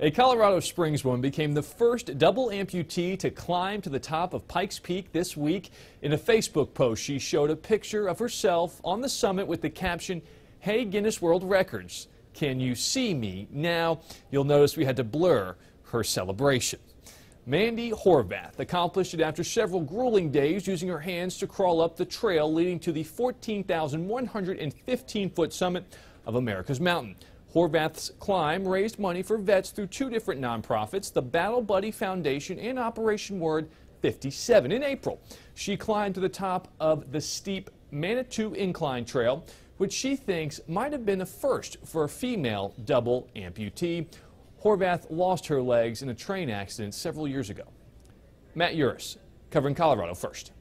A Colorado Springs woman became the first double amputee to climb to the top of Pikes Peak this week. In a Facebook post, she showed a picture of herself on the summit with the caption, Hey Guinness World Records, can you see me? Now, you'll notice we had to blur her celebration. Mandy Horvath accomplished it after several grueling days using her hands to crawl up the trail leading to the 14,115 foot summit of America's Mountain. Horvath's climb raised money for vets through two different nonprofits, the Battle Buddy Foundation and Operation Ward 57. In April, she climbed to the top of the steep Manitou Incline Trail, which she thinks might have been a first for a female double amputee. Horvath lost her legs in a train accident several years ago. Matt Yurus, covering Colorado first.